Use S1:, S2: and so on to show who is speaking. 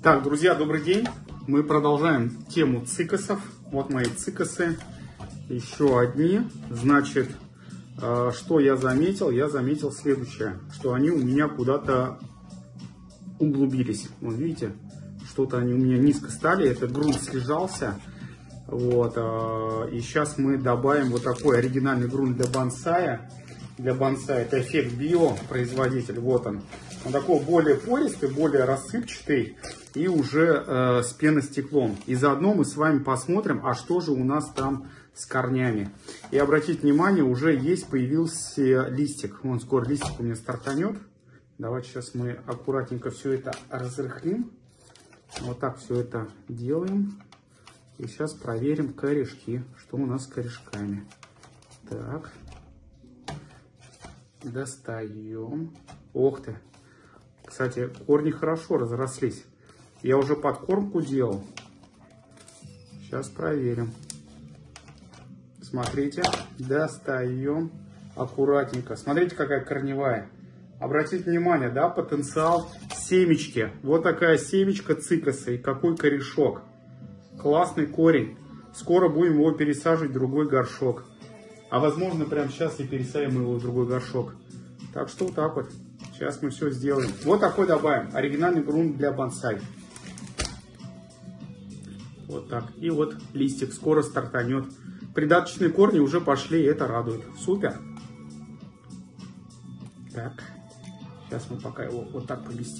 S1: Так, друзья, добрый день. Мы продолжаем тему цикосов. Вот мои цикосы. Еще одни. Значит, э, что я заметил? Я заметил следующее, что они у меня куда-то углубились. Вот видите, что-то они у меня низко стали. Это грунт слежался. Вот. э, И сейчас мы добавим вот такой оригинальный грунт для бонсая. Для бонсая это эффект био, производитель. Вот он. Он такой более пористый, более рассыпчатый и уже э, с пеностеклом. И заодно мы с вами посмотрим, а что же у нас там с корнями. И обратите внимание, уже есть, появился листик. Вон скоро листик у меня стартанет. Давайте сейчас мы аккуратненько все это разрыхлим. Вот так все это делаем. И сейчас проверим корешки, что у нас с корешками. Так. Достаем. Ох ты. Кстати, корни хорошо разрослись. Я уже подкормку делал. Сейчас проверим. Смотрите. Достаем. Аккуратненько. Смотрите, какая корневая. Обратите внимание, да, потенциал семечки. Вот такая семечка цикоса и какой корешок. Классный корень. Скоро будем его пересаживать в другой горшок. А возможно, прямо сейчас и пересадим его в другой горшок. Так что вот так вот. Сейчас мы все сделаем. Вот такой добавим. Оригинальный грунт для бонсай. Вот так. И вот листик скоро стартанет. Придаточные корни уже пошли, и это радует. Супер. Так. Сейчас мы пока его вот так поместим.